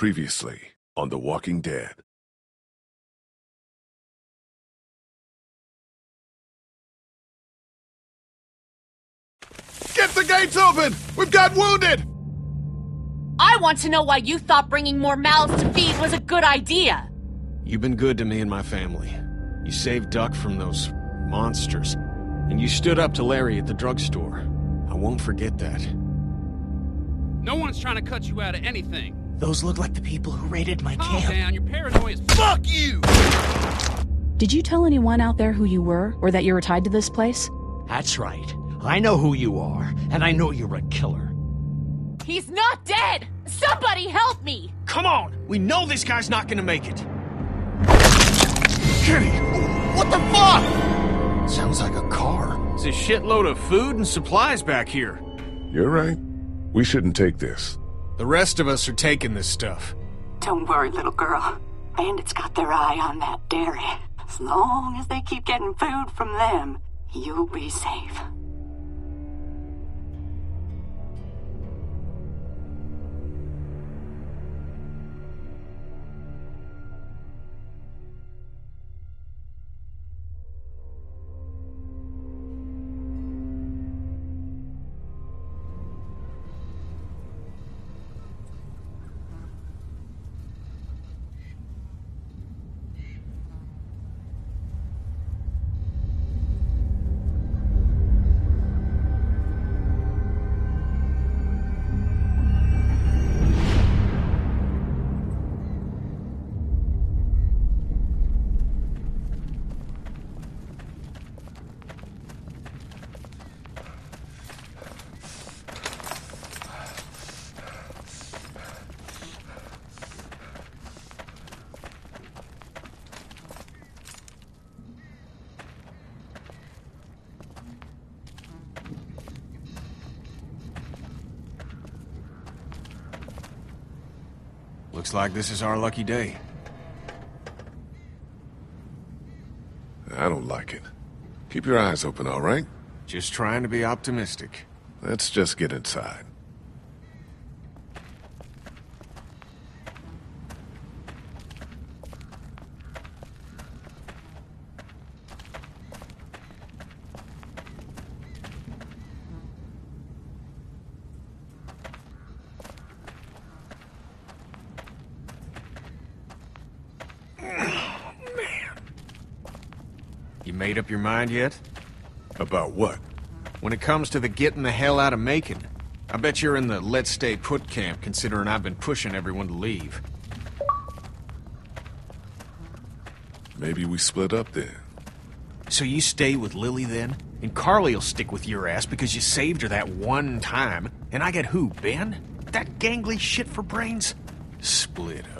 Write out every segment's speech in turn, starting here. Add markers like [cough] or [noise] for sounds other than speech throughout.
Previously on The Walking Dead. Get the gates open! We've got wounded! I want to know why you thought bringing more mouths to feed was a good idea. You've been good to me and my family. You saved Duck from those monsters. And you stood up to Larry at the drugstore. I won't forget that. No one's trying to cut you out of anything. Those look like the people who raided my Calm camp. down, you're paranoid as fuck you! Did you tell anyone out there who you were, or that you were tied to this place? That's right. I know who you are, and I know you're a killer. He's not dead! Somebody help me! Come on! We know this guy's not gonna make it! Kenny! What the fuck? Sounds like a car. It's a shitload of food and supplies back here. You're right. We shouldn't take this. The rest of us are taking this stuff. Don't worry, little girl. Bandits got their eye on that dairy. As long as they keep getting food from them, you'll be safe. Looks like this is our lucky day. I don't like it. Keep your eyes open, all right? Just trying to be optimistic. Let's just get inside. You made up your mind yet? About what? When it comes to the getting the hell out of Macon, I bet you're in the let's stay put camp considering I've been pushing everyone to leave. Maybe we split up then. So you stay with Lily then? And Carly'll stick with your ass because you saved her that one time. And I get who, Ben? That gangly shit for brains? Split up.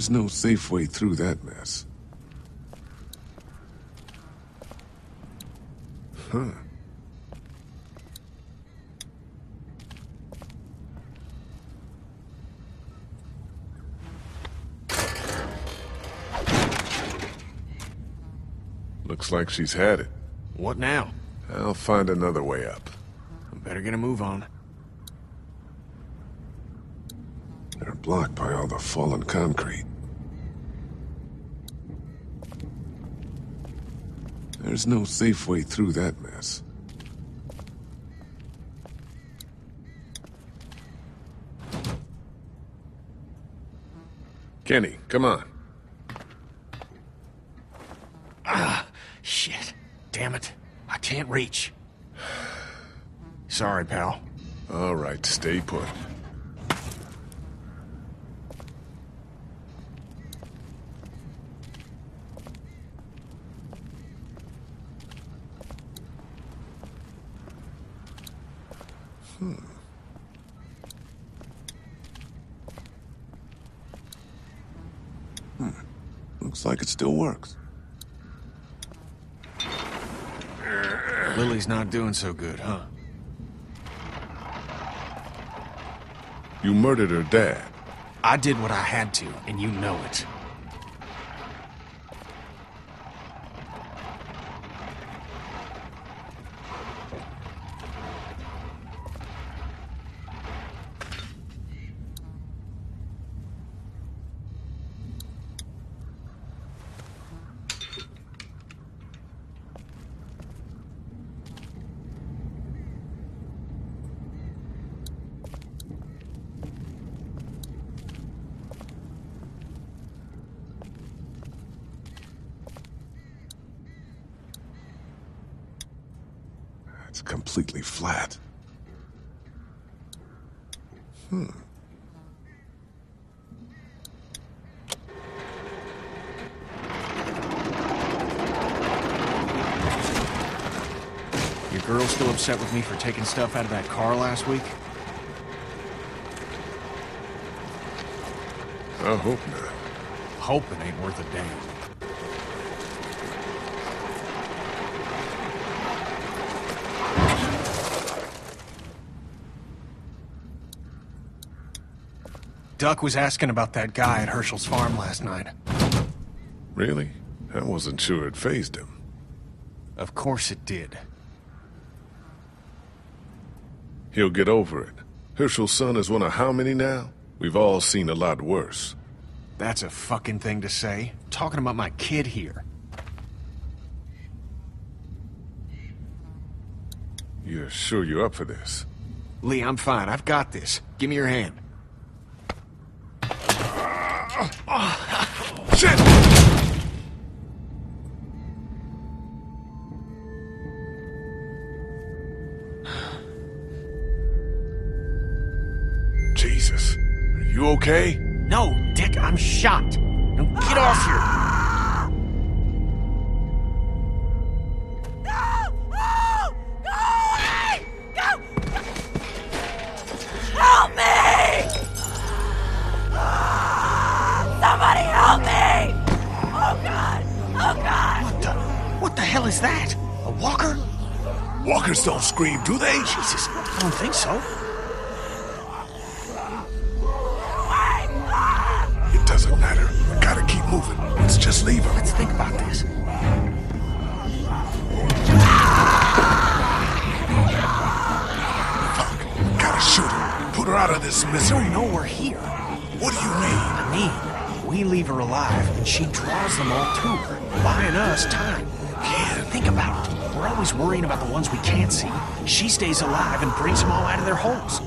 There's no safe way through that mess. Huh. Looks like she's had it. What now? I'll find another way up. I better get a move on. They're blocked by all the fallen concrete. There's no safe way through that mess. Kenny, come on. Ah, Shit. Damn it. I can't reach. [sighs] Sorry, pal. All right, stay put. Looks like it still works. Lily's not doing so good, huh? You murdered her dad. I did what I had to, and you know it. Completely flat. Hmm. Your girl still upset with me for taking stuff out of that car last week? I hope not. Hoping ain't worth a damn. Duck was asking about that guy at Hershel's farm last night. Really? I wasn't sure it phased him. Of course it did. He'll get over it. Hershel's son is one of how many now? We've all seen a lot worse. That's a fucking thing to say. Talking about my kid here. You're sure you're up for this? Lee, I'm fine. I've got this. Give me your hand. You okay? No, Dick, I'm shot. Now get off here. Help me! Somebody help me! Oh God! Oh God! What the? What the hell is that? A walker? Walkers don't scream, do they? Jesus, I don't think so. Her. Out of this You misery. don't know we're here. What do you mean? I mean, we leave her alive, and she draws them all to her, buying us time. Again. Think about it. We're always worrying about the ones we can't see. She stays alive and brings them all out of their holes.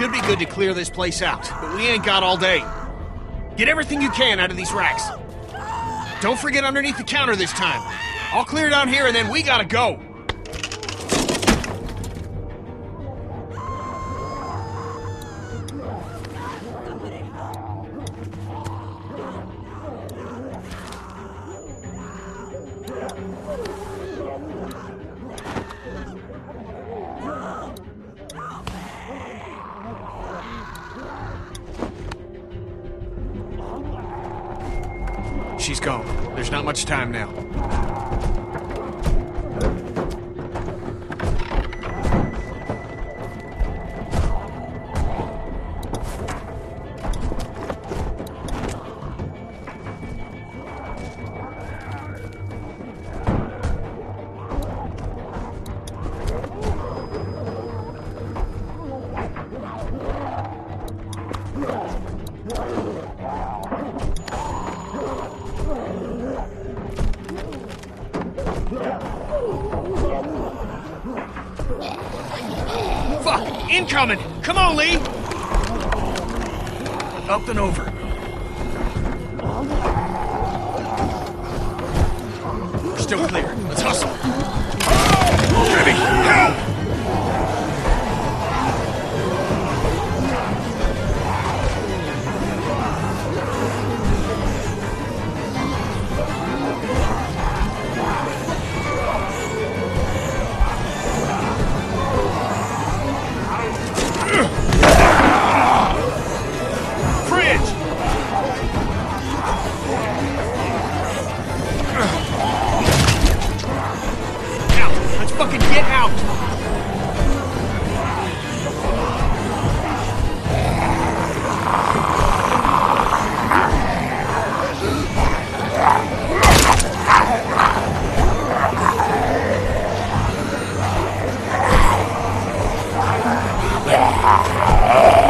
Should be good to clear this place out, but we ain't got all day. Get everything you can out of these racks. Don't forget underneath the counter this time. I'll clear down here and then we gotta go. She's gone. There's not much time now. Still clear. Let's hustle. Fuck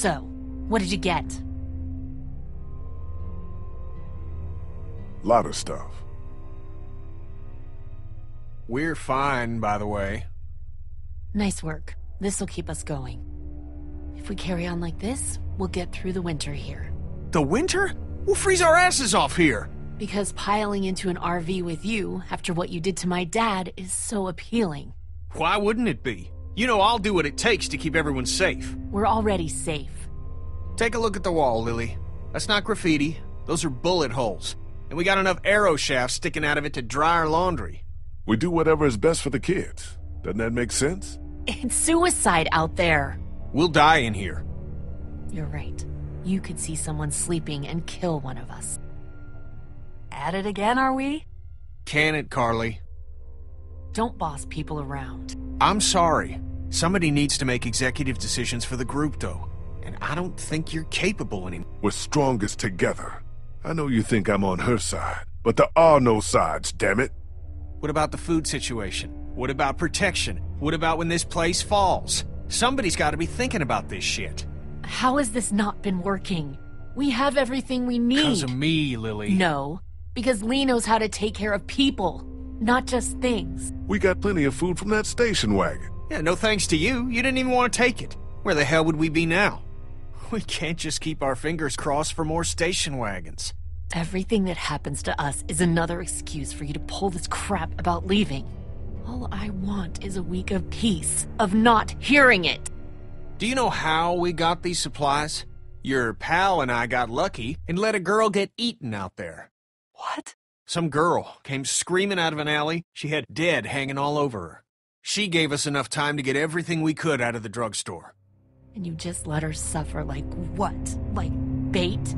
So, what did you get? A lot of stuff. We're fine, by the way. Nice work. This'll keep us going. If we carry on like this, we'll get through the winter here. The winter? We'll freeze our asses off here. Because piling into an RV with you after what you did to my dad is so appealing. Why wouldn't it be? You know I'll do what it takes to keep everyone safe. We're already safe. Take a look at the wall, Lily. That's not graffiti. Those are bullet holes. And we got enough arrow shafts sticking out of it to dry our laundry. We do whatever is best for the kids. Doesn't that make sense? It's suicide out there. We'll die in here. You're right. You could see someone sleeping and kill one of us. At it again, are we? Can it, Carly? Don't boss people around. I'm sorry. Somebody needs to make executive decisions for the group, though. And I don't think you're capable anymore. We're strongest together. I know you think I'm on her side, but there are no sides, damn it. What about the food situation? What about protection? What about when this place falls? Somebody's got to be thinking about this shit. How has this not been working? We have everything we need. Because of me, Lily. No, because Lee knows how to take care of people, not just things. We got plenty of food from that station wagon. Yeah, no thanks to you. You didn't even want to take it. Where the hell would we be now? [laughs] We can't just keep our fingers crossed for more station wagons. Everything that happens to us is another excuse for you to pull this crap about leaving. All I want is a week of peace, of not hearing it. Do you know how we got these supplies? Your pal and I got lucky and let a girl get eaten out there. What? Some girl came screaming out of an alley. She had dead hanging all over her. She gave us enough time to get everything we could out of the drugstore. And you just let her suffer like what? Like bait?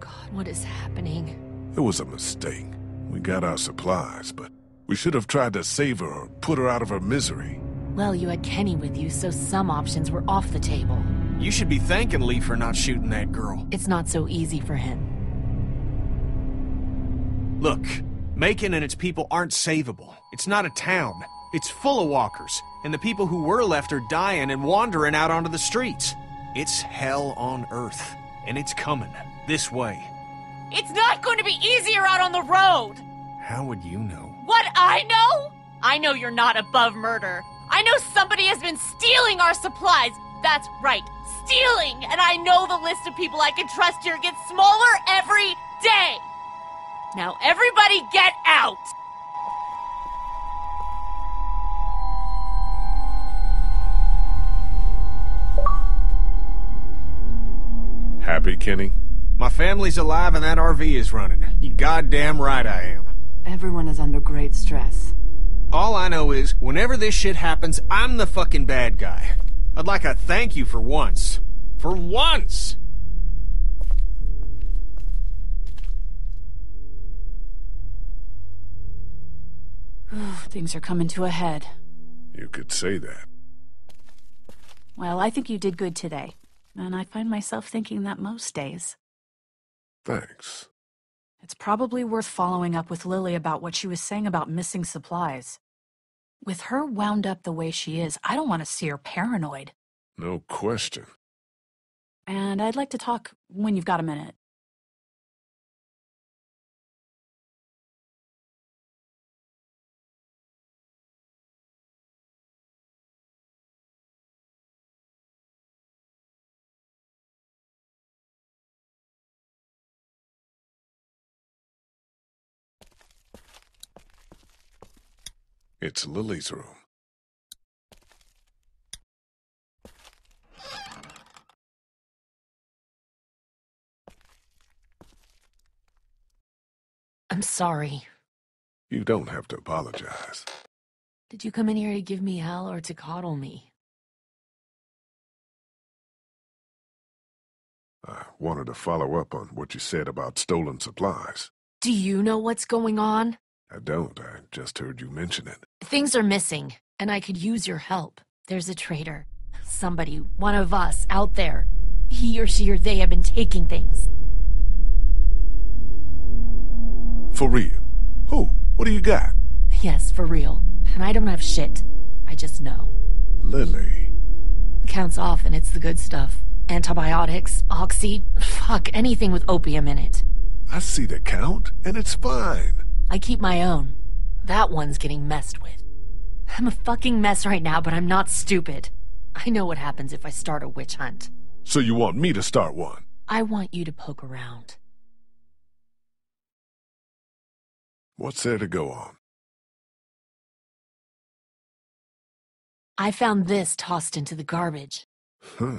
God, what is happening? It was a mistake. We got our supplies, but We should have tried to save her or put her out of her misery. Well, you had Kenny with you, so some options were off the table. You should be thanking Lee for not shooting that girl. It's not so easy for him. Look, Macon and its people aren't savable. It's not a town. It's full of walkers, and the people who were left are dying and wandering out onto the streets. It's hell on earth, and it's coming this way. It's not going to be easier out on the road! How would you know? What I know? I know you're not above murder. I know somebody has been stealing our supplies. That's right, stealing! And I know the list of people I can trust here gets smaller every day! Now everybody get out! Happy, Kenny? My family's alive and that RV is running. You goddamn right I am. Everyone is under great stress. All I know is, whenever this shit happens, I'm the fucking bad guy. I'd like a thank you for once. For once! Things are coming to a head. You could say that. Well, I think you did good today. And I find myself thinking that most days. Thanks. It's probably worth following up with Lily about what she was saying about missing supplies. With her wound up the way she is, I don't want to see her paranoid. No question. And I'd like to talk when you've got a minute. It's Lily's room. I'm sorry. You don't have to apologize. Did you come in here to give me hell or to coddle me? I wanted to follow up on what you said about stolen supplies. Do you know what's going on? I don't. I just heard you mention it. Things are missing, and I could use your help. There's a traitor. Somebody, one of us, out there. He or she or they have been taking things. For real? Who? What do you got? Yes, for real. And I don't have shit. I just know. Lily. The count's off, and it's the good stuff. Antibiotics, oxy, fuck, anything with opium in it. I see the count, and it's fine. I keep my own. That one's getting messed with. I'm a fucking mess right now, but I'm not stupid. I know what happens if I start a witch hunt. So you want me to start one? I want you to poke around. What's there to go on? I found this tossed into the garbage. Huh.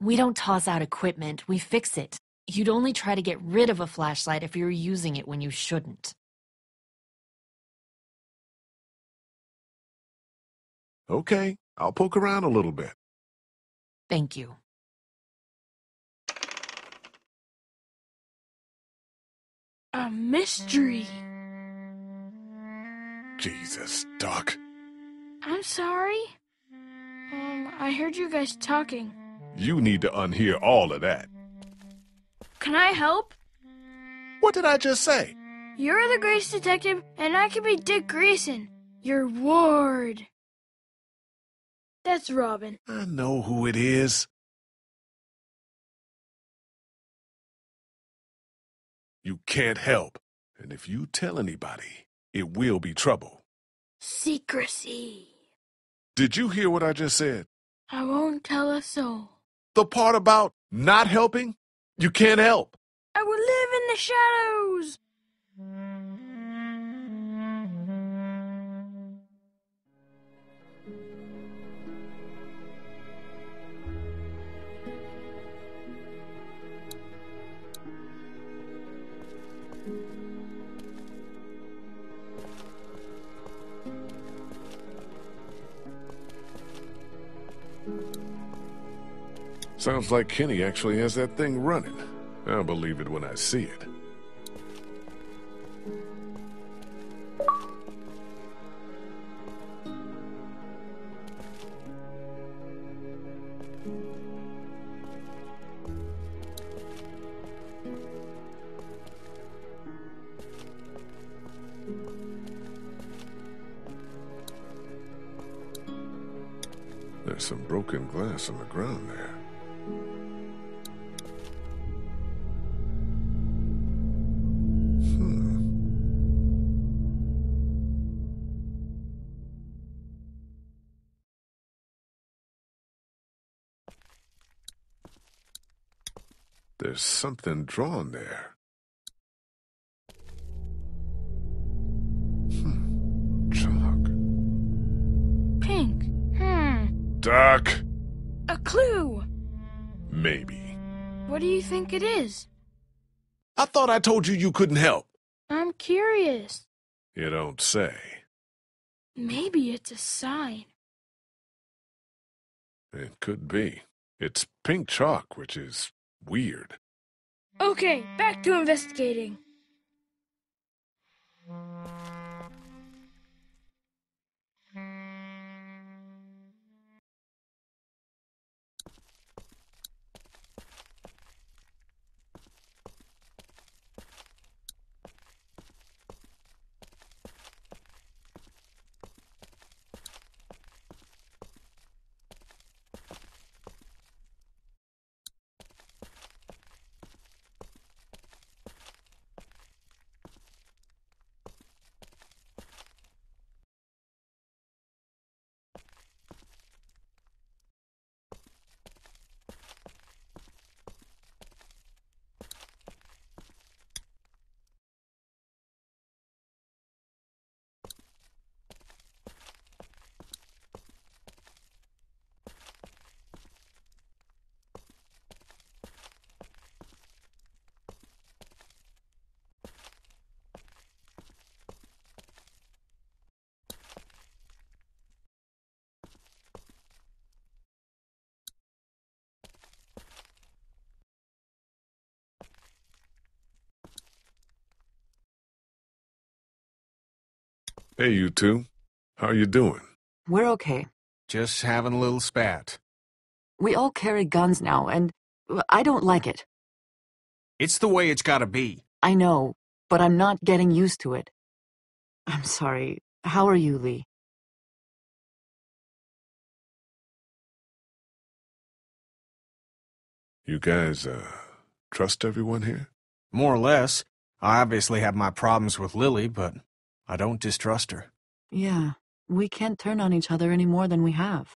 We don't toss out equipment, we fix it. You'd only try to get rid of a flashlight if you were using it when you shouldn't. Okay, I'll poke around a little bit. Thank you. A mystery. Jesus, Duck. I'm sorry. Um, I heard you guys talking. You need to unhear all of that. Can I help? What did I just say? You're the Grace Detective, and I can be Dick Grayson, your ward. That's Robin. I know who it is. You can't help. And if you tell anybody, it will be trouble. Secrecy. Did you hear what I just said? I won't tell a soul. The part about not helping? You can't help. I will live in the shadows. Sounds like Kenny actually has that thing running. I'll believe it when I see it. There's some broken glass on the ground. There's something drawn there. Hmm. Chalk. Pink. Hmm. Doc! A clue. Maybe. What do you think it is? I thought I told you you couldn't help. I'm curious. You don't say. Maybe it's a sign. It could be. It's pink chalk, which is weird. Okay, back to investigating. Hey, you two. How you doing? We're okay. Just having a little spat. We all carry guns now, and I don't like it. It's the way it's gotta be. I know, but I'm not getting used to it. I'm sorry. How are you, Lee? You guys, uh, trust everyone here? More or less. I obviously have my problems with Lily, but I don't distrust her. Yeah, we can't turn on each other any more than we have.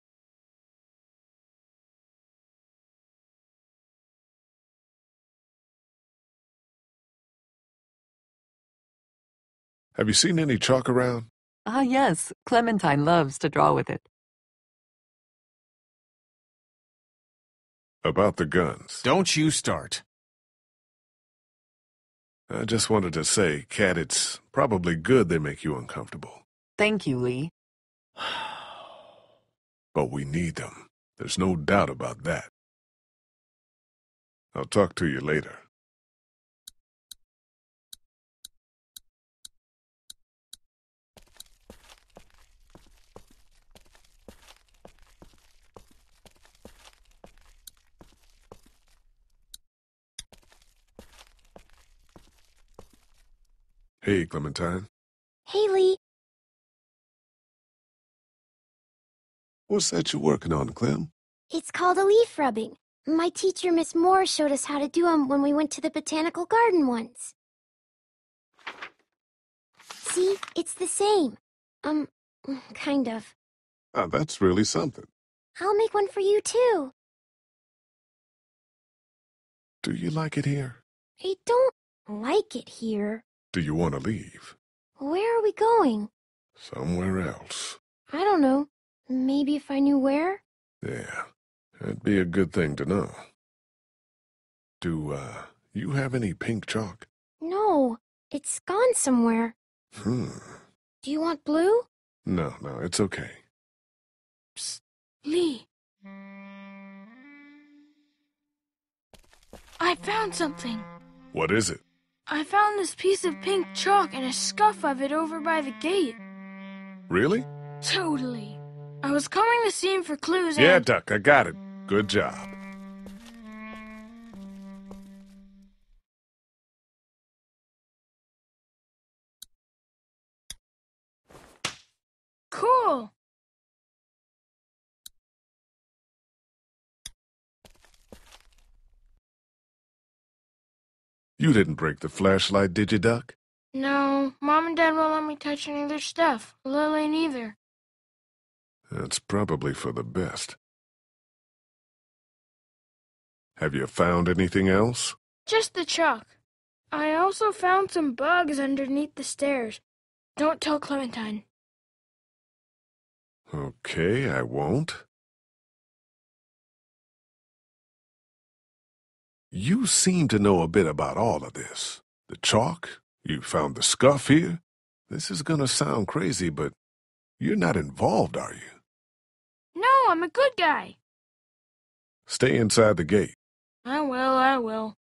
Have you seen any chalk around? Ah, yes, Clementine loves to draw with it. About the guns. Don't you start. I just wanted to say, Kat, it's probably good they make you uncomfortable. Thank you, Lee. [sighs] But we need them. There's no doubt about that. I'll talk to you later. Hey, Clementine. Haley, What's that you're working on, Clem? it's called a leaf rubbing. My teacher, Miss Moore, showed us how to do 'em when we went to the botanical garden once. See, it's the same. Um, [laughs] kind of. Ah, that's really something. I'll make one for you too. Do you like it here? I don't like it here. Do you want to leave? Where are we going? Somewhere else. I don't know. Maybe if I knew where? Yeah, that'd be a good thing to know. Do, uh, you have any pink chalk? No, it's gone somewhere. Hmm. Do you want blue? No, no, it's okay. Psst, Lee. I found something. What is it? I found this piece of pink chalk and a scuff of it over by the gate. Really? Totally. I was combing the scene for clues Yeah, and... Duck, I got it. Good job. Cool. You didn't break the flashlight, did you, Duck? No, Mom and Dad won't let me touch any of their stuff. Lily neither. That's probably for the best. Have you found anything else? Just the chalk. I also found some bugs underneath the stairs. Don't tell Clementine. Okay, I won't. You seem to know a bit about all of this. The chalk, you found the scuff here. This is gonna sound crazy, but you're not involved, are you? No, I'm a good guy. Stay inside the gate. I will, I will.